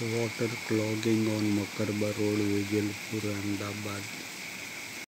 Water clogging on Makarba road, Vijalpur, Ahmedabad.